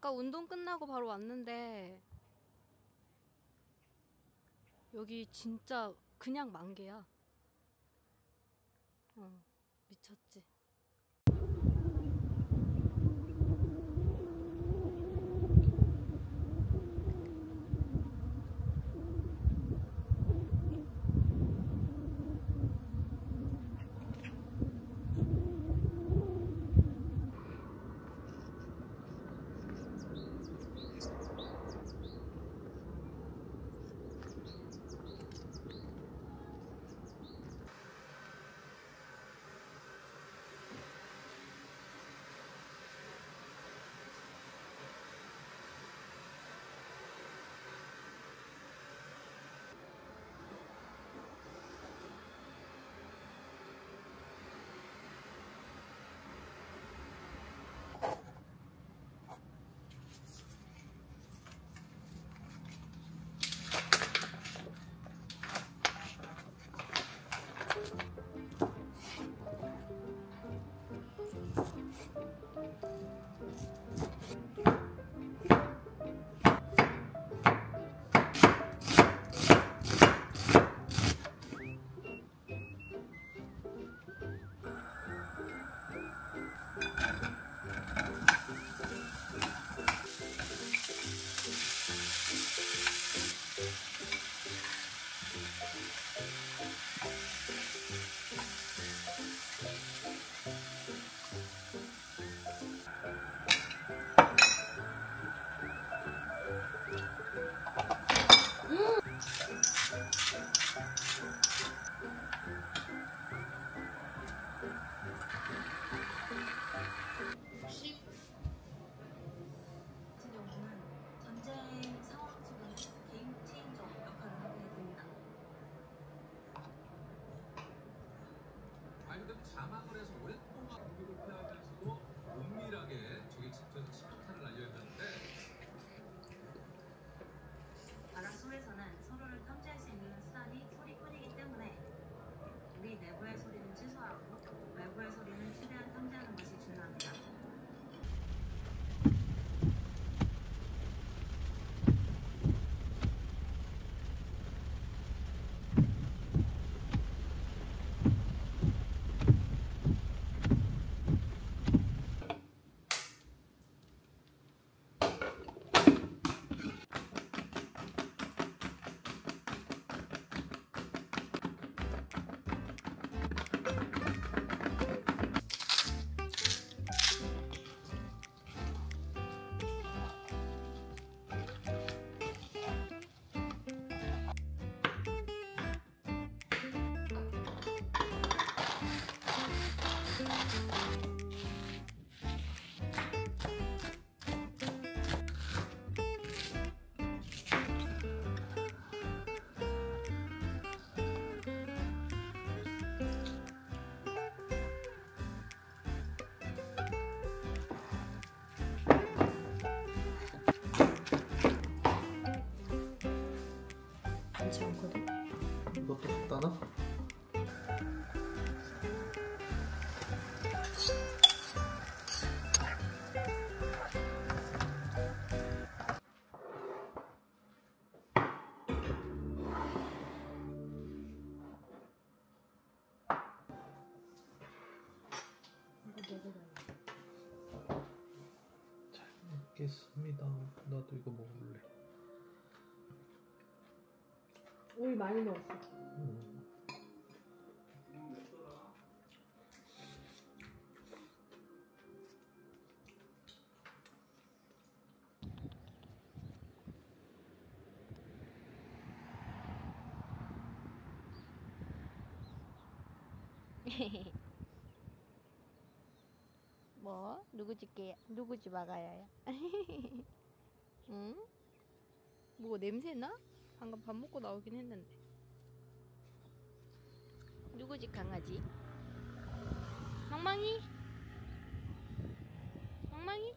아까 운동 끝나고 바로 왔는데 여기 진짜 그냥 만개야. 어, 미쳤지. 먹겠습니다. 나도 이거 먹을래. 오이 많이 넣었어. 음. 헤헤헤 누구 줄게 누구 집 아가야야? 응? 뭐 냄새 나? 방금 밥 먹고 나오긴 했는데. 누구 집 강아지? 망망이? 망망이?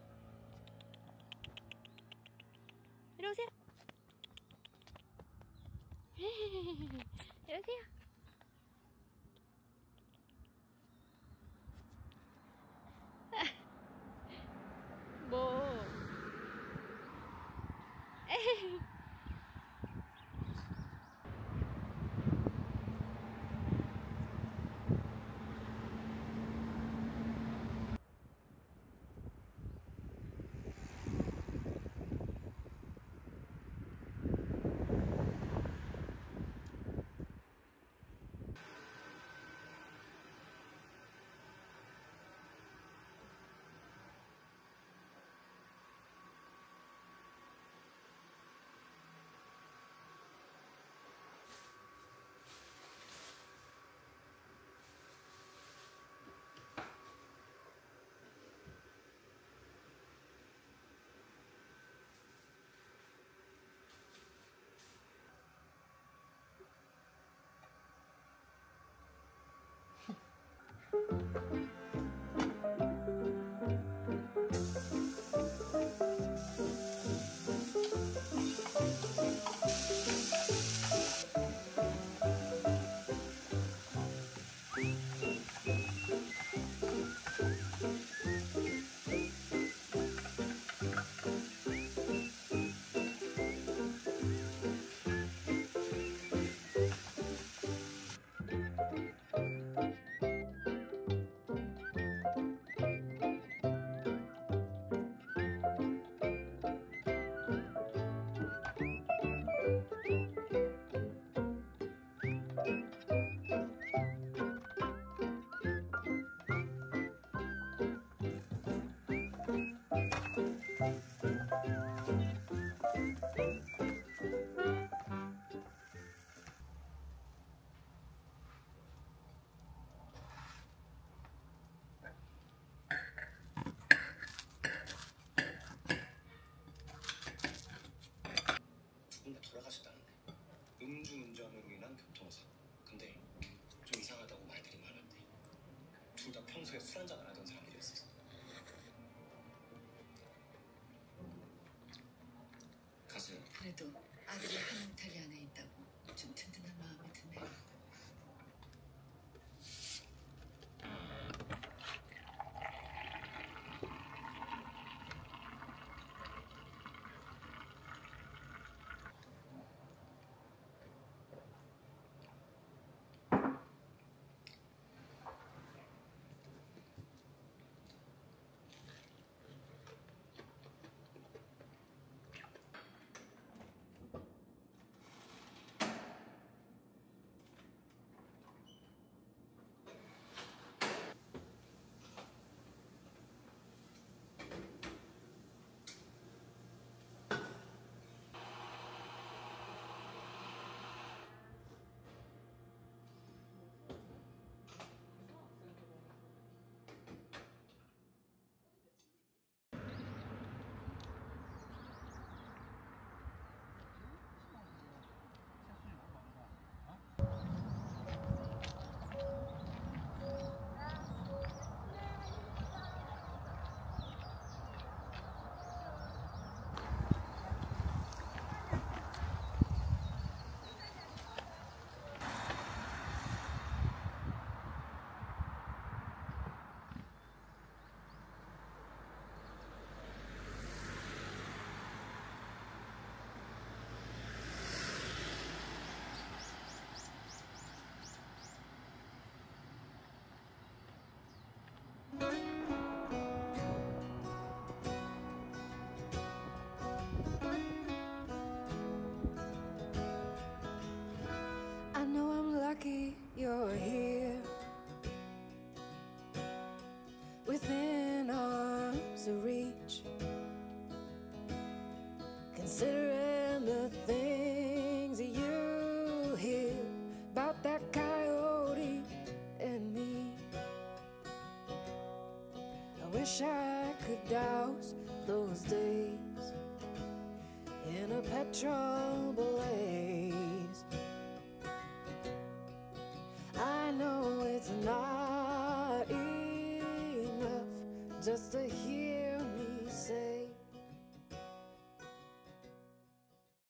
이리 오세요. 이리 오세요. 아들이 한몽탈리 wish I could douse those days in a petrol blaze. I know it's not enough just to.